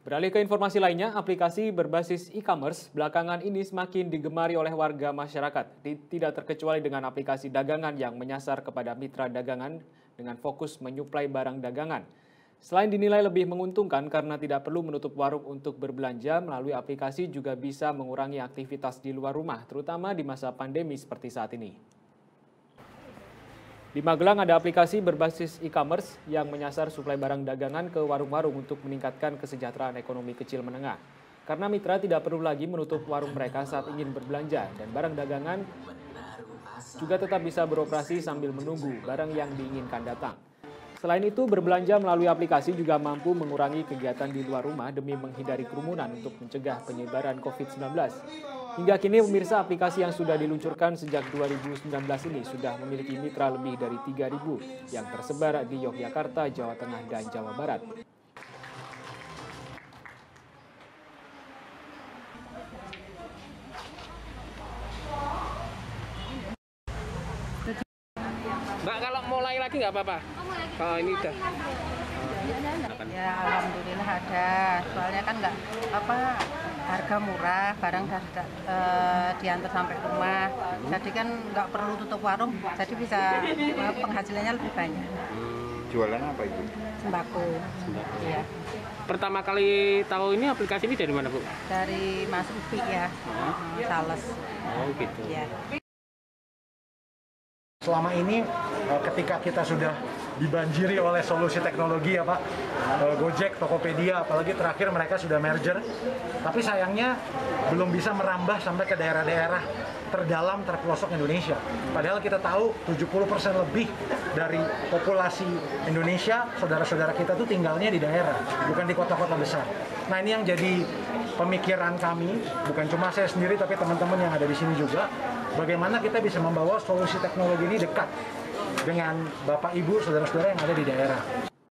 Beralih ke informasi lainnya, aplikasi berbasis e-commerce belakangan ini semakin digemari oleh warga masyarakat. Tidak terkecuali dengan aplikasi dagangan yang menyasar kepada mitra dagangan dengan fokus menyuplai barang dagangan. Selain dinilai lebih menguntungkan karena tidak perlu menutup warung untuk berbelanja, melalui aplikasi juga bisa mengurangi aktivitas di luar rumah, terutama di masa pandemi seperti saat ini. Di Magelang ada aplikasi berbasis e-commerce yang menyasar suplai barang dagangan ke warung-warung untuk meningkatkan kesejahteraan ekonomi kecil menengah. Karena mitra tidak perlu lagi menutup warung mereka saat ingin berbelanja dan barang dagangan juga tetap bisa beroperasi sambil menunggu barang yang diinginkan datang. Selain itu, berbelanja melalui aplikasi juga mampu mengurangi kegiatan di luar rumah demi menghindari kerumunan untuk mencegah penyebaran COVID-19. Hingga kini pemirsa aplikasi yang sudah diluncurkan sejak 2019 ini sudah memiliki mitra lebih dari 3.000 yang tersebar di Yogyakarta, Jawa Tengah, dan Jawa Barat. Mbak kalau mulai lagi nggak apa-apa? Oh, ini udah. Ya alhamdulillah ada. Soalnya kan nggak apa harga murah, barang dari uh, diantar sampai rumah. Jadi kan nggak perlu tutup warung, jadi bisa uh, penghasilannya lebih banyak. Jualan apa itu? Sembako. Sembako. Iya. Pertama kali tahu ini aplikasi ini dari mana bu? Dari Mas Upi ya, uh, sales. Oh gitu. Ya. Selama ini eh, ketika kita sudah dibanjiri oleh solusi teknologi ya Pak, eh, Gojek, Tokopedia, apalagi terakhir mereka sudah merger, tapi sayangnya belum bisa merambah sampai ke daerah-daerah terdalam terpelosok Indonesia. Padahal kita tahu 70% lebih dari populasi Indonesia, saudara-saudara kita tuh tinggalnya di daerah, bukan di kota-kota besar. Nah ini yang jadi pemikiran kami, bukan cuma saya sendiri tapi teman-teman yang ada di sini juga, bagaimana kita bisa membawa solusi teknologi ini dekat dengan Bapak Ibu, saudara-saudara yang ada di daerah.